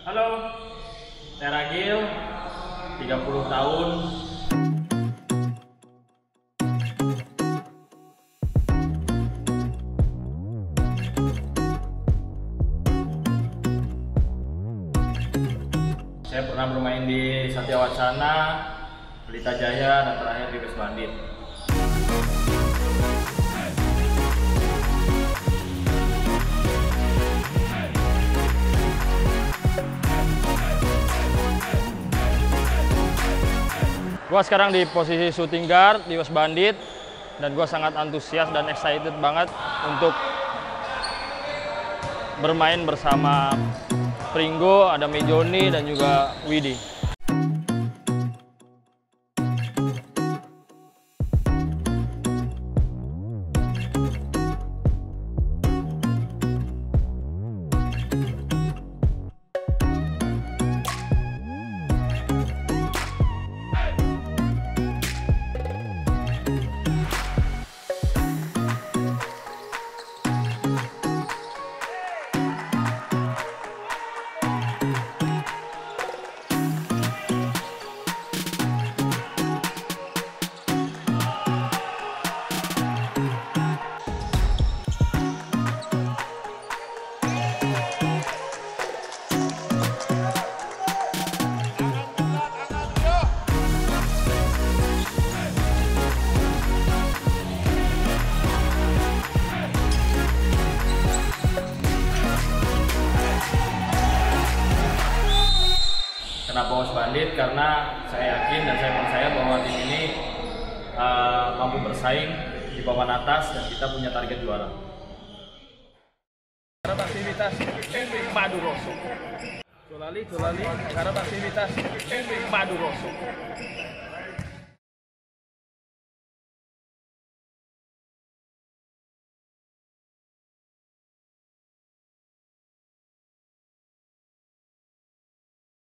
Halo, saya Ragil, 30 tahun. Saya pernah bermain di Satya Wacana, Pelita Jaya, dan terakhir di West Bandit. Gua sekarang di posisi shooting guard di West Bandit dan gua sangat antusias dan excited banget untuk bermain bersama Pringgo, ada Mejoni dan juga Widi. Kenapa West Bandit? Karena saya yakin dan saya percaya bahwa tim ini uh, mampu bersaing di papan atas dan kita punya target juara. Garap aktivitas Madu Rosso. Jolali, Jolali, garap aktivitas Madu Rosso.